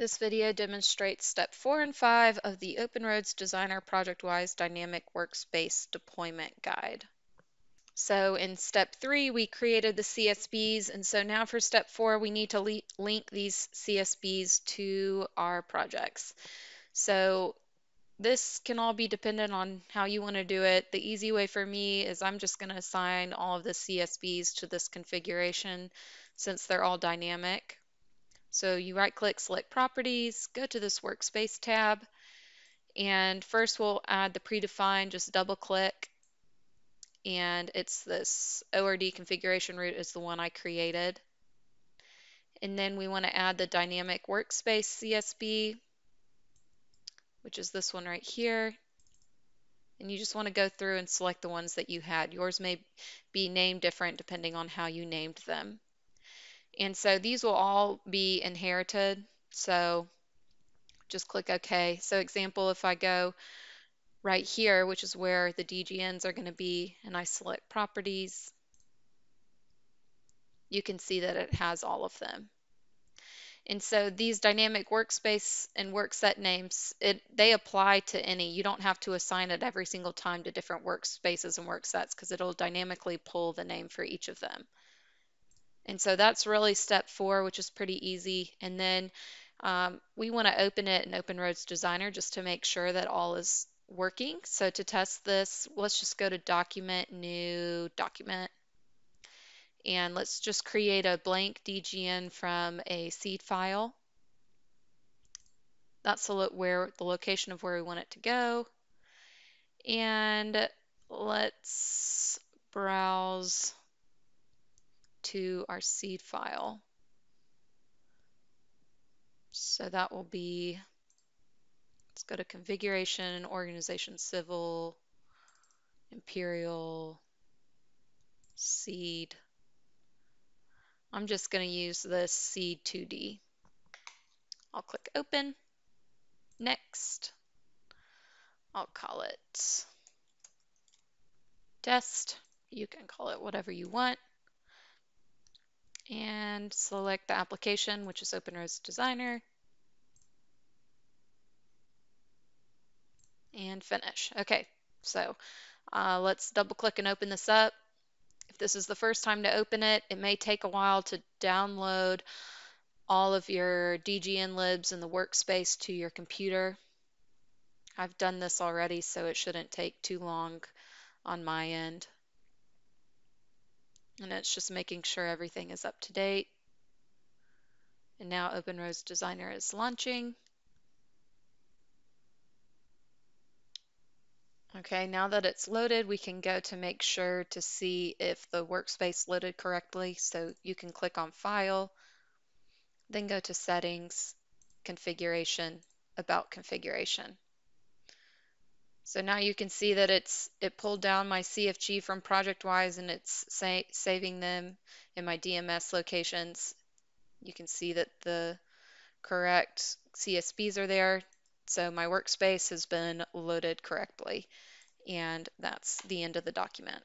This video demonstrates step four and five of the Open Roads Designer ProjectWise Dynamic Workspace Deployment Guide. So in step three, we created the CSBs, and so now for step four, we need to link these CSBs to our projects. So this can all be dependent on how you want to do it. The easy way for me is I'm just going to assign all of the CSBs to this configuration since they're all dynamic. So you right click, select properties, go to this workspace tab, and first we'll add the predefined, just double click, and it's this ORD configuration root is the one I created. And then we want to add the dynamic workspace CSB, which is this one right here. And you just want to go through and select the ones that you had. Yours may be named different depending on how you named them. And so these will all be inherited. So just click OK. So example, if I go right here, which is where the DGNs are going to be, and I select properties, you can see that it has all of them. And so these dynamic workspace and workset names, it, they apply to any. You don't have to assign it every single time to different workspaces and worksets because it'll dynamically pull the name for each of them. And so that's really step four, which is pretty easy. And then um, we want to open it in Open Roads Designer just to make sure that all is working. So to test this, let's just go to Document, New Document. And let's just create a blank DGN from a seed file. That's the, where, the location of where we want it to go. And let's browse to our seed file. So that will be, let's go to configuration, organization civil, imperial, seed. I'm just going to use this seed 2D. I'll click open. Next. I'll call it test. You can call it whatever you want and select the application, which is Open Roads Designer, and finish. Okay, so uh, let's double click and open this up. If this is the first time to open it, it may take a while to download all of your DGN libs in the workspace to your computer. I've done this already, so it shouldn't take too long on my end. And it's just making sure everything is up to date. And now Open Roads Designer is launching. Okay, now that it's loaded, we can go to make sure to see if the workspace loaded correctly. So you can click on File, then go to Settings, Configuration, About Configuration. So now you can see that it's it pulled down my CFG from ProjectWise and it's sa saving them in my DMS locations. You can see that the correct CSBs are there. So my workspace has been loaded correctly. And that's the end of the document.